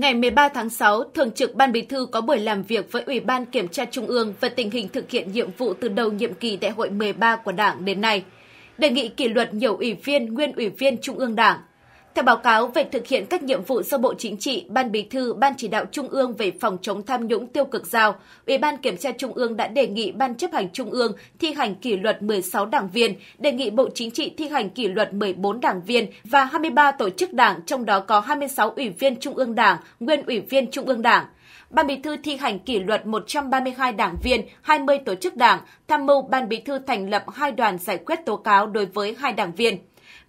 Ngày 13 tháng 6, Thường trực Ban Bí thư có buổi làm việc với Ủy ban Kiểm tra Trung ương về tình hình thực hiện nhiệm vụ từ đầu nhiệm kỳ Đại hội 13 của Đảng đến nay. Đề nghị kỷ luật nhiều ủy viên, nguyên ủy viên Trung ương Đảng, theo báo cáo về thực hiện các nhiệm vụ do Bộ Chính trị, Ban Bí thư, Ban chỉ đạo Trung ương về phòng chống tham nhũng tiêu cực giao, Ủy ban Kiểm tra Trung ương đã đề nghị Ban chấp hành Trung ương thi hành kỷ luật 16 đảng viên, đề nghị Bộ Chính trị thi hành kỷ luật 14 đảng viên và 23 tổ chức đảng, trong đó có 26 ủy viên Trung ương Đảng, nguyên ủy viên Trung ương Đảng. Ban Bí thư thi hành kỷ luật 132 đảng viên, 20 tổ chức đảng, tham mưu Ban Bí thư thành lập hai đoàn giải quyết tố cáo đối với hai đảng viên.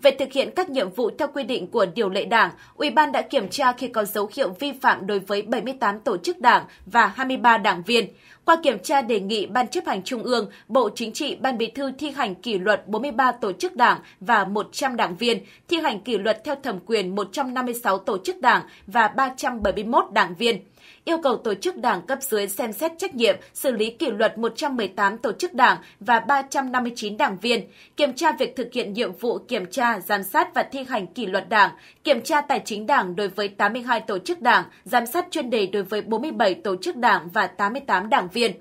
Về thực hiện các nhiệm vụ theo quy định của điều lệ Đảng, Ủy ban đã kiểm tra khi có dấu hiệu vi phạm đối với 78 tổ chức Đảng và 23 đảng viên. Qua kiểm tra đề nghị Ban chấp hành Trung ương, Bộ Chính trị, Ban Bí thư thi hành kỷ luật 43 tổ chức Đảng và 100 đảng viên, thi hành kỷ luật theo thẩm quyền 156 tổ chức Đảng và 371 đảng viên yêu cầu tổ chức đảng cấp dưới xem xét trách nhiệm, xử lý kỷ luật 118 tổ chức đảng và 359 đảng viên, kiểm tra việc thực hiện nhiệm vụ kiểm tra, giám sát và thi hành kỷ luật đảng, kiểm tra tài chính đảng đối với 82 tổ chức đảng, giám sát chuyên đề đối với 47 tổ chức đảng và 88 đảng viên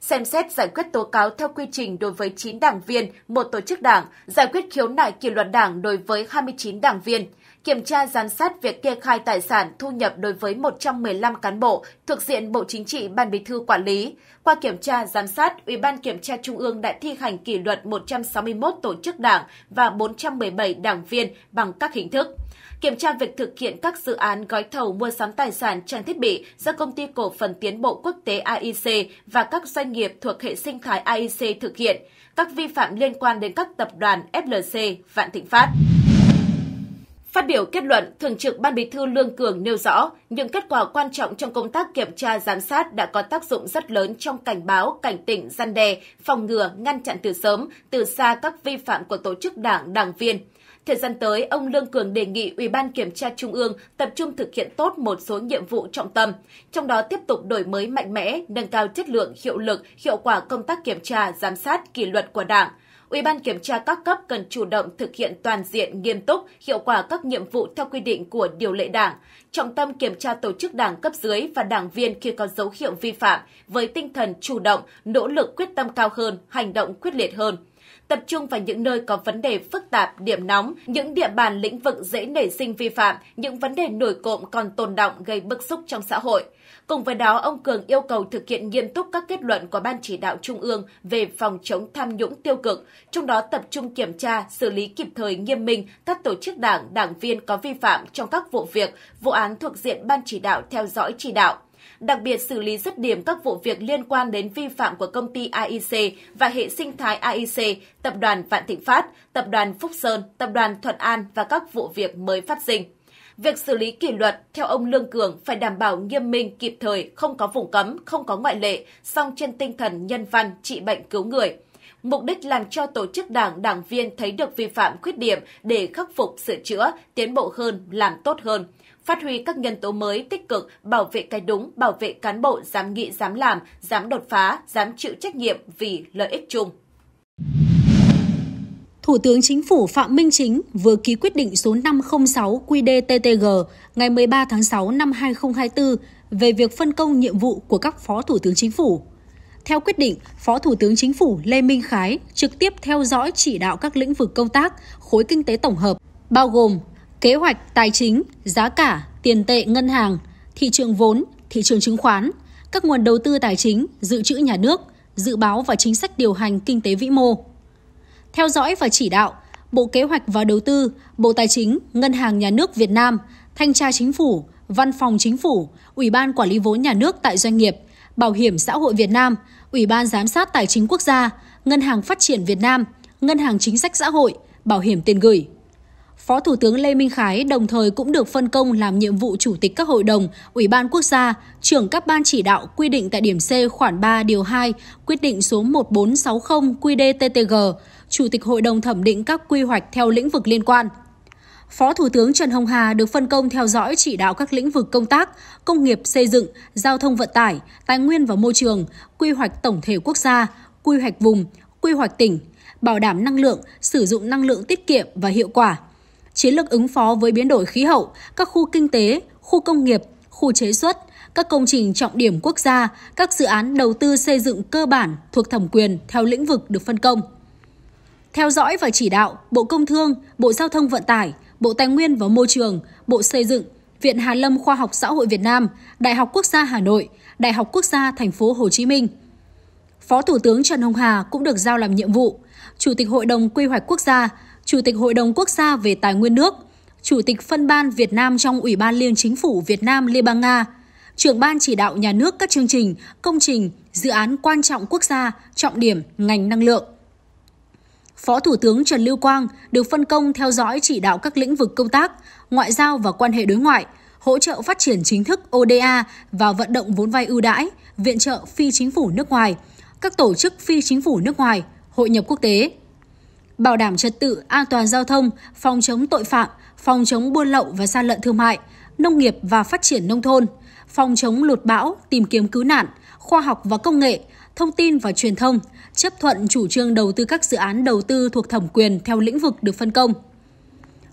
xem xét giải quyết tố cáo theo quy trình đối với 9 đảng viên, một tổ chức đảng, giải quyết khiếu nại kỷ luật đảng đối với 29 đảng viên, kiểm tra giám sát việc kê khai tài sản thu nhập đối với 115 cán bộ thuộc diện Bộ Chính trị Ban Bí thư quản lý. Qua kiểm tra giám sát, Ủy ban Kiểm tra Trung ương đã thi hành kỷ luật 161 tổ chức đảng và 417 đảng viên bằng các hình thức kiểm tra việc thực hiện các dự án gói thầu mua sắm tài sản trang thiết bị do công ty cổ phần tiến bộ quốc tế AIC và các doanh nghiệp thuộc hệ sinh thái AIC thực hiện, các vi phạm liên quan đến các tập đoàn FLC, Vạn Thịnh Phát. Phát biểu kết luận, Thường trực Ban Bí thư Lương Cường nêu rõ, những kết quả quan trọng trong công tác kiểm tra giám sát đã có tác dụng rất lớn trong cảnh báo, cảnh tỉnh, gian đe, phòng ngừa, ngăn chặn từ sớm, từ xa các vi phạm của tổ chức đảng, đảng viên. Thời gian tới, ông Lương Cường đề nghị Ủy ban Kiểm tra Trung ương tập trung thực hiện tốt một số nhiệm vụ trọng tâm, trong đó tiếp tục đổi mới mạnh mẽ, nâng cao chất lượng, hiệu lực, hiệu quả công tác kiểm tra, giám sát, kỷ luật của Đảng, Ủy ban kiểm tra các cấp cần chủ động thực hiện toàn diện, nghiêm túc, hiệu quả các nhiệm vụ theo quy định của điều lệ Đảng, trọng tâm kiểm tra tổ chức Đảng cấp dưới và đảng viên khi có dấu hiệu vi phạm với tinh thần chủ động, nỗ lực quyết tâm cao hơn, hành động quyết liệt hơn tập trung vào những nơi có vấn đề phức tạp, điểm nóng, những địa bàn lĩnh vực dễ nảy sinh vi phạm, những vấn đề nổi cộm còn tồn động gây bức xúc trong xã hội. Cùng với đó, ông Cường yêu cầu thực hiện nghiêm túc các kết luận của Ban chỉ đạo Trung ương về phòng chống tham nhũng tiêu cực, trong đó tập trung kiểm tra, xử lý kịp thời nghiêm minh các tổ chức đảng, đảng viên có vi phạm trong các vụ việc, vụ án thuộc diện Ban chỉ đạo theo dõi chỉ đạo đặc biệt xử lý dứt điểm các vụ việc liên quan đến vi phạm của công ty AIC và hệ sinh thái AIC, tập đoàn Vạn Thịnh Phát, tập đoàn Phúc Sơn, tập đoàn Thuận An và các vụ việc mới phát sinh. Việc xử lý kỷ luật, theo ông Lương Cường, phải đảm bảo nghiêm minh, kịp thời, không có vùng cấm, không có ngoại lệ, song trên tinh thần nhân văn, trị bệnh cứu người. Mục đích làm cho tổ chức đảng, đảng viên thấy được vi phạm khuyết điểm để khắc phục, sửa chữa, tiến bộ hơn, làm tốt hơn phát huy các nhân tố mới tích cực, bảo vệ cái đúng, bảo vệ cán bộ dám nghĩ, dám làm, dám đột phá, dám chịu trách nhiệm vì lợi ích chung. Thủ tướng Chính phủ Phạm Minh Chính vừa ký quyết định số 506 QĐ-TTG ngày 13 tháng 6 năm 2024 về việc phân công nhiệm vụ của các Phó Thủ tướng Chính phủ. Theo quyết định, Phó Thủ tướng Chính phủ Lê Minh Khái trực tiếp theo dõi chỉ đạo các lĩnh vực công tác, khối kinh tế tổng hợp, bao gồm kế hoạch tài chính, giá cả, tiền tệ ngân hàng, thị trường vốn, thị trường chứng khoán, các nguồn đầu tư tài chính, dự trữ nhà nước, dự báo và chính sách điều hành kinh tế vĩ mô. Theo dõi và chỉ đạo, Bộ Kế hoạch và Đầu tư, Bộ Tài chính, Ngân hàng Nhà nước Việt Nam, Thanh tra Chính phủ, Văn phòng Chính phủ, Ủy ban Quản lý vốn nhà nước tại doanh nghiệp, Bảo hiểm xã hội Việt Nam, Ủy ban Giám sát Tài chính Quốc gia, Ngân hàng Phát triển Việt Nam, Ngân hàng Chính sách Xã hội, Bảo hiểm tiền gửi. Phó Thủ tướng Lê Minh Khái đồng thời cũng được phân công làm nhiệm vụ chủ tịch các hội đồng, ủy ban quốc gia, trưởng các ban chỉ đạo quy định tại điểm C khoản 3 điều 2, quyết định số 1460 QĐ-TTG, chủ tịch hội đồng thẩm định các quy hoạch theo lĩnh vực liên quan. Phó Thủ tướng Trần Hồng Hà được phân công theo dõi chỉ đạo các lĩnh vực công tác, công nghiệp xây dựng, giao thông vận tải, tài nguyên và môi trường, quy hoạch tổng thể quốc gia, quy hoạch vùng, quy hoạch tỉnh, bảo đảm năng lượng, sử dụng năng lượng tiết kiệm và hiệu quả – chiến lược ứng phó với biến đổi khí hậu, các khu kinh tế, khu công nghiệp, khu chế xuất, các công trình trọng điểm quốc gia, các dự án đầu tư xây dựng cơ bản thuộc thẩm quyền theo lĩnh vực được phân công. Theo dõi và chỉ đạo, Bộ Công Thương, Bộ Giao thông Vận tải, Bộ Tài nguyên và Môi trường, Bộ Xây dựng, Viện Hàn lâm Khoa học Xã hội Việt Nam, Đại học Quốc gia Hà Nội, Đại học Quốc gia Thành phố Hồ Chí Minh. Phó Thủ tướng Trần Hồng Hà cũng được giao làm nhiệm vụ Chủ tịch Hội đồng Quy hoạch Quốc gia, Chủ tịch Hội đồng Quốc gia về Tài nguyên nước, Chủ tịch phân ban Việt Nam trong Ủy ban Liên Chính phủ Việt Nam Liên bang Nga, trưởng ban chỉ đạo nhà nước các chương trình, công trình, dự án quan trọng quốc gia, trọng điểm ngành năng lượng. Phó Thủ tướng Trần Lưu Quang được phân công theo dõi chỉ đạo các lĩnh vực công tác, ngoại giao và quan hệ đối ngoại, hỗ trợ phát triển chính thức ODA và vận động vốn vay ưu đãi, viện trợ phi chính phủ nước ngoài, các tổ chức phi chính phủ nước ngoài, hội nhập quốc tế. Bảo đảm trật tự, an toàn giao thông, phòng chống tội phạm, phòng chống buôn lậu và gian lận thương mại, nông nghiệp và phát triển nông thôn, phòng chống lụt bão, tìm kiếm cứu nạn, khoa học và công nghệ, thông tin và truyền thông, chấp thuận chủ trương đầu tư các dự án đầu tư thuộc thẩm quyền theo lĩnh vực được phân công.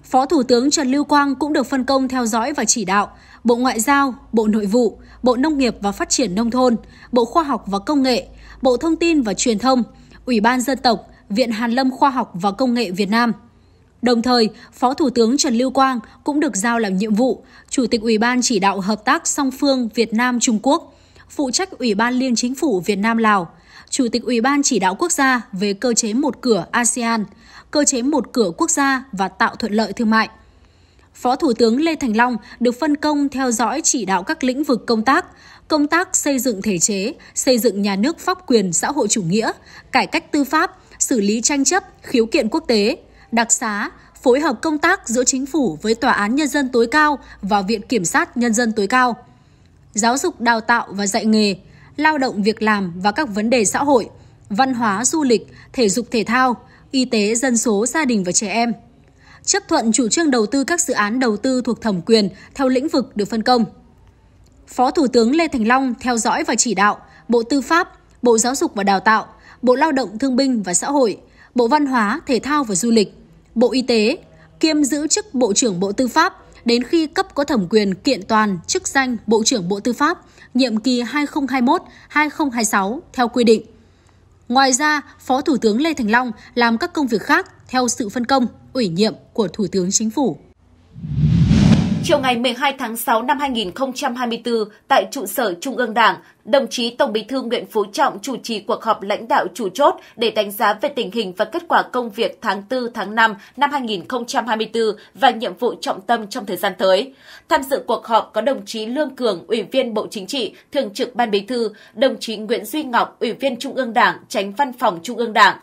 Phó Thủ tướng Trần Lưu Quang cũng được phân công theo dõi và chỉ đạo Bộ Ngoại giao, Bộ Nội vụ, Bộ Nông nghiệp và Phát triển Nông thôn, Bộ Khoa học và Công nghệ, Bộ Thông tin và Truyền thông, Ủy ban Dân tộc, Viện Hàn lâm Khoa học và Công nghệ Việt Nam. Đồng thời, Phó Thủ tướng Trần Lưu Quang cũng được giao làm nhiệm vụ Chủ tịch Ủy ban chỉ đạo hợp tác song phương Việt Nam Trung Quốc, phụ trách Ủy ban Liên Chính phủ Việt Nam Lào, Chủ tịch Ủy ban chỉ đạo quốc gia về cơ chế một cửa ASEAN, cơ chế một cửa quốc gia và tạo thuận lợi thương mại. Phó Thủ tướng Lê Thành Long được phân công theo dõi chỉ đạo các lĩnh vực công tác, công tác xây dựng thể chế, xây dựng nhà nước pháp quyền xã hội chủ nghĩa, cải cách tư pháp, xử lý tranh chấp, khiếu kiện quốc tế, đặc xá, phối hợp công tác giữa chính phủ với Tòa án Nhân dân tối cao và Viện Kiểm sát Nhân dân tối cao, giáo dục đào tạo và dạy nghề, lao động việc làm và các vấn đề xã hội, văn hóa du lịch, thể dục thể thao, y tế dân số gia đình và trẻ em. Chấp thuận chủ trương đầu tư các dự án đầu tư thuộc thẩm quyền theo lĩnh vực được phân công. Phó Thủ tướng Lê Thành Long theo dõi và chỉ đạo Bộ Tư pháp, Bộ Giáo dục và Đào tạo, Bộ Lao động Thương binh và Xã hội, Bộ Văn hóa, Thể thao và Du lịch, Bộ Y tế, kiêm giữ chức Bộ trưởng Bộ Tư pháp đến khi cấp có thẩm quyền kiện toàn chức danh Bộ trưởng Bộ Tư pháp nhiệm kỳ 2021-2026 theo quy định. Ngoài ra, Phó Thủ tướng Lê Thành Long làm các công việc khác theo sự phân công, ủy nhiệm của Thủ tướng Chính phủ. Chiều ngày 12 tháng 6 năm 2024, tại trụ sở Trung ương Đảng, đồng chí Tổng Bí thư Nguyễn Phú Trọng chủ trì cuộc họp lãnh đạo chủ chốt để đánh giá về tình hình và kết quả công việc tháng 4 tháng 5 năm 2024 và nhiệm vụ trọng tâm trong thời gian tới. Tham dự cuộc họp có đồng chí Lương Cường, Ủy viên Bộ Chính trị, Thường trực Ban Bí thư, đồng chí Nguyễn Duy Ngọc, Ủy viên Trung ương Đảng, Tránh Văn phòng Trung ương Đảng,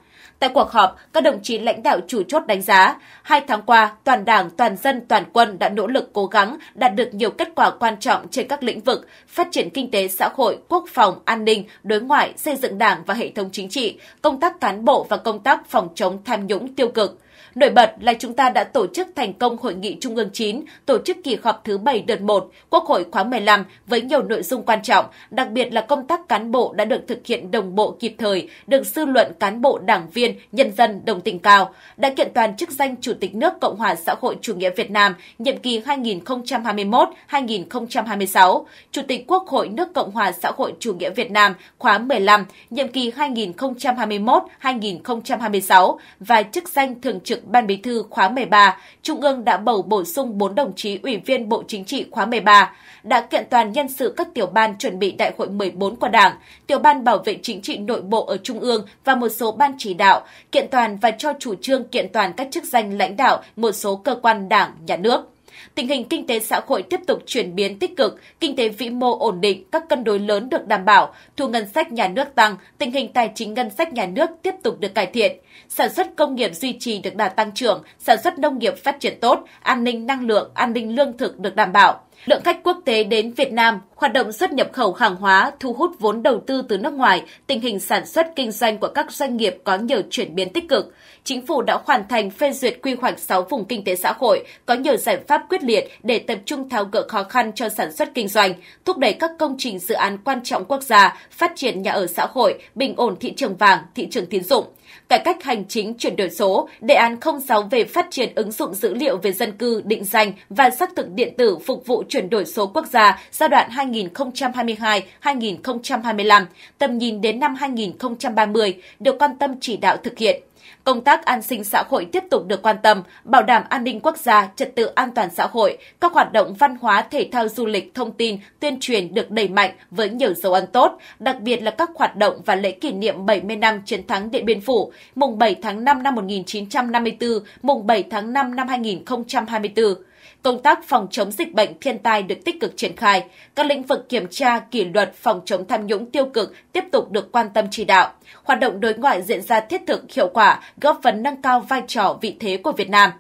Tại cuộc họp, các đồng chí lãnh đạo chủ chốt đánh giá, hai tháng qua, toàn đảng, toàn dân, toàn quân đã nỗ lực cố gắng đạt được nhiều kết quả quan trọng trên các lĩnh vực phát triển kinh tế xã hội, quốc phòng, an ninh, đối ngoại, xây dựng đảng và hệ thống chính trị, công tác cán bộ và công tác phòng chống tham nhũng tiêu cực. Nổi bật là chúng ta đã tổ chức thành công Hội nghị Trung ương 9, tổ chức kỳ họp thứ 7 đợt 1, Quốc hội khóa 15 với nhiều nội dung quan trọng, đặc biệt là công tác cán bộ đã được thực hiện đồng bộ kịp thời, được dư luận cán bộ đảng viên, nhân dân đồng tình cao, đã kiện toàn chức danh Chủ tịch nước Cộng hòa xã hội chủ nghĩa Việt Nam nhiệm kỳ 2021-2026, Chủ tịch Quốc hội nước Cộng hòa xã hội chủ nghĩa Việt Nam khóa 15, nhiệm kỳ 2021-2026 và chức danh Thường trực Ban Bí thư khóa 13, Trung ương đã bầu bổ sung 4 đồng chí Ủy viên Bộ Chính trị khóa 13, đã kiện toàn nhân sự các tiểu ban chuẩn bị Đại hội 14 của Đảng, tiểu ban bảo vệ chính trị nội bộ ở Trung ương và một số ban chỉ đạo, kiện toàn và cho chủ trương kiện toàn các chức danh lãnh đạo một số cơ quan Đảng, nhà nước tình hình kinh tế xã hội tiếp tục chuyển biến tích cực, kinh tế vĩ mô ổn định, các cân đối lớn được đảm bảo, thu ngân sách nhà nước tăng, tình hình tài chính ngân sách nhà nước tiếp tục được cải thiện, sản xuất công nghiệp duy trì được đà tăng trưởng, sản xuất nông nghiệp phát triển tốt, an ninh năng lượng, an ninh lương thực được đảm bảo. Lượng khách quốc tế đến Việt Nam, hoạt động xuất nhập khẩu hàng hóa, thu hút vốn đầu tư từ nước ngoài, tình hình sản xuất kinh doanh của các doanh nghiệp có nhiều chuyển biến tích cực. Chính phủ đã hoàn thành phê duyệt quy hoạch 6 vùng kinh tế xã hội, có nhiều giải pháp quyết liệt để tập trung tháo gỡ khó khăn cho sản xuất kinh doanh, thúc đẩy các công trình dự án quan trọng quốc gia, phát triển nhà ở xã hội, bình ổn thị trường vàng, thị trường tín dụng cải cách hành chính chuyển đổi số, đề án 06 về phát triển ứng dụng dữ liệu về dân cư, định danh và xác thực điện tử phục vụ chuyển đổi số quốc gia giai đoạn 2022-2025, tầm nhìn đến năm 2030 được quan tâm chỉ đạo thực hiện. Công tác an sinh xã hội tiếp tục được quan tâm, bảo đảm an ninh quốc gia, trật tự an toàn xã hội, các hoạt động văn hóa, thể thao, du lịch, thông tin, tuyên truyền được đẩy mạnh với nhiều dấu ấn tốt, đặc biệt là các hoạt động và lễ kỷ niệm 70 năm chiến thắng Điện Biên Phủ, mùng 7 tháng 5 năm 1954, mùng 7 tháng 5 năm 2024 công tác phòng chống dịch bệnh thiên tai được tích cực triển khai, các lĩnh vực kiểm tra, kỷ luật, phòng chống tham nhũng tiêu cực tiếp tục được quan tâm chỉ đạo. Hoạt động đối ngoại diễn ra thiết thực, hiệu quả, góp phần nâng cao vai trò vị thế của Việt Nam.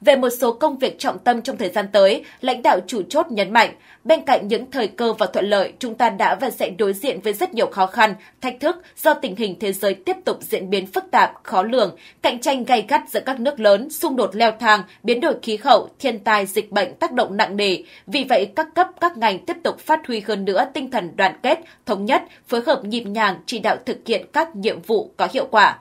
Về một số công việc trọng tâm trong thời gian tới, lãnh đạo chủ chốt nhấn mạnh, bên cạnh những thời cơ và thuận lợi, chúng ta đã và sẽ đối diện với rất nhiều khó khăn, thách thức do tình hình thế giới tiếp tục diễn biến phức tạp, khó lường, cạnh tranh gay gắt giữa các nước lớn, xung đột leo thang, biến đổi khí hậu, thiên tai, dịch bệnh tác động nặng nề. Vì vậy, các cấp, các ngành tiếp tục phát huy hơn nữa tinh thần đoàn kết, thống nhất, phối hợp nhịp nhàng chỉ đạo thực hiện các nhiệm vụ có hiệu quả.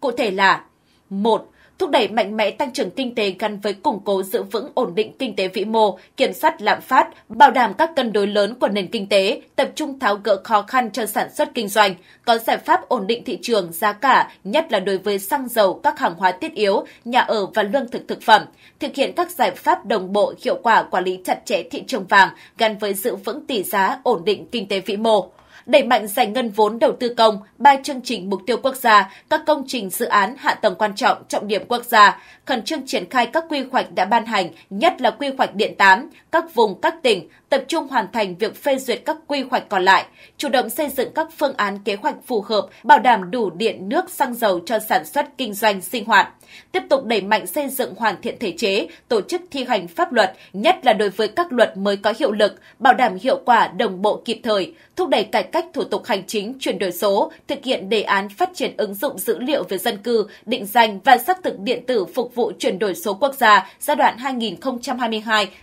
Cụ thể là một thúc đẩy mạnh mẽ tăng trưởng kinh tế gắn với củng cố giữ vững ổn định kinh tế vĩ mô, kiểm soát lạm phát, bảo đảm các cân đối lớn của nền kinh tế, tập trung tháo gỡ khó khăn cho sản xuất kinh doanh, có giải pháp ổn định thị trường giá cả, nhất là đối với xăng dầu, các hàng hóa thiết yếu, nhà ở và lương thực thực phẩm, thực hiện các giải pháp đồng bộ hiệu quả quản lý chặt chẽ thị trường vàng gắn với giữ vững tỷ giá, ổn định kinh tế vĩ mô đẩy mạnh giải ngân vốn đầu tư công, ba chương trình mục tiêu quốc gia, các công trình dự án hạ tầng quan trọng trọng điểm quốc gia, khẩn trương triển khai các quy hoạch đã ban hành, nhất là quy hoạch điện 8, các vùng, các tỉnh, tập trung hoàn thành việc phê duyệt các quy hoạch còn lại, chủ động xây dựng các phương án kế hoạch phù hợp, bảo đảm đủ điện, nước, xăng dầu cho sản xuất, kinh doanh, sinh hoạt. Tiếp tục đẩy mạnh xây dựng hoàn thiện thể chế, tổ chức thi hành pháp luật, nhất là đối với các luật mới có hiệu lực, bảo đảm hiệu quả đồng bộ kịp thời, thúc đẩy cải cách thủ tục hành chính chuyển đổi số, thực hiện đề án phát triển ứng dụng dữ liệu về dân cư, định danh và xác thực điện tử phục vụ chuyển đổi số quốc gia giai đoạn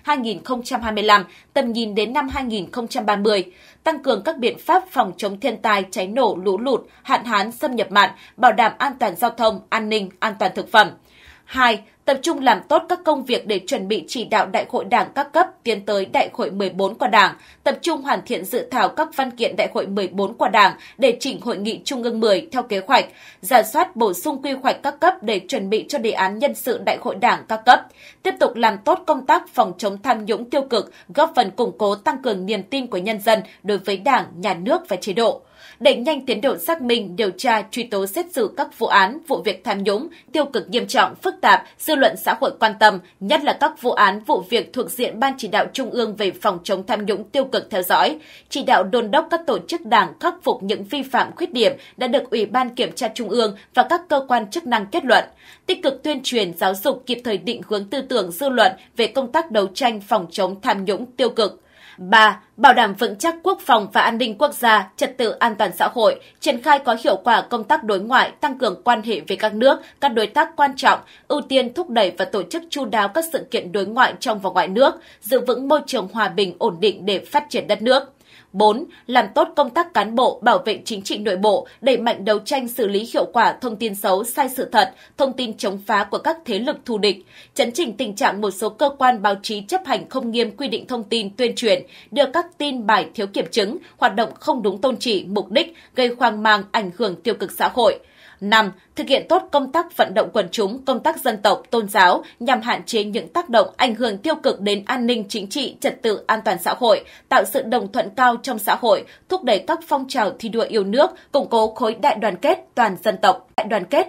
2022-2025, tầm nhìn đến năm 2030, tăng cường các biện pháp phòng chống thiên tai, cháy nổ, lũ lụt, hạn hán, xâm nhập mặn, bảo đảm an toàn giao thông, an ninh, an toàn thực phẩm. 2. Tập trung làm tốt các công việc để chuẩn bị chỉ đạo Đại hội Đảng các cấp tiến tới Đại hội 14 của Đảng, tập trung hoàn thiện dự thảo các văn kiện Đại hội 14 của Đảng để chỉnh Hội nghị Trung ương 10 theo kế hoạch, giả soát bổ sung quy hoạch các cấp để chuẩn bị cho đề án nhân sự Đại hội Đảng các cấp, tiếp tục làm tốt công tác phòng chống tham nhũng tiêu cực, góp phần củng cố tăng cường niềm tin của nhân dân đối với Đảng, nhà nước và chế độ đẩy nhanh tiến độ xác minh, điều tra, truy tố xét xử các vụ án, vụ việc tham nhũng, tiêu cực nghiêm trọng, phức tạp, dư luận xã hội quan tâm, nhất là các vụ án, vụ việc thuộc diện Ban chỉ đạo Trung ương về phòng chống tham nhũng tiêu cực theo dõi, chỉ đạo đôn đốc các tổ chức đảng khắc phục những vi phạm khuyết điểm đã được Ủy ban Kiểm tra Trung ương và các cơ quan chức năng kết luận, tích cực tuyên truyền giáo dục kịp thời định hướng tư tưởng dư luận về công tác đấu tranh phòng chống tham nhũng tiêu cực. 3. Bảo đảm vững chắc quốc phòng và an ninh quốc gia, trật tự an toàn xã hội, triển khai có hiệu quả công tác đối ngoại, tăng cường quan hệ với các nước, các đối tác quan trọng, ưu tiên thúc đẩy và tổ chức chu đáo các sự kiện đối ngoại trong và ngoài nước, giữ vững môi trường hòa bình ổn định để phát triển đất nước. 4. Làm tốt công tác cán bộ, bảo vệ chính trị nội bộ, đẩy mạnh đấu tranh xử lý hiệu quả thông tin xấu, sai sự thật, thông tin chống phá của các thế lực thù địch, chấn chỉnh tình trạng một số cơ quan báo chí chấp hành không nghiêm quy định thông tin tuyên truyền, đưa các tin bài thiếu kiểm chứng, hoạt động không đúng tôn trị, mục đích, gây hoang mang, ảnh hưởng tiêu cực xã hội. 5. Thực hiện tốt công tác vận động quần chúng, công tác dân tộc, tôn giáo nhằm hạn chế những tác động ảnh hưởng tiêu cực đến an ninh chính trị, trật tự an toàn xã hội, tạo sự đồng thuận cao trong xã hội, thúc đẩy các phong trào thi đua yêu nước, củng cố khối đại đoàn kết toàn dân tộc, đại đoàn kết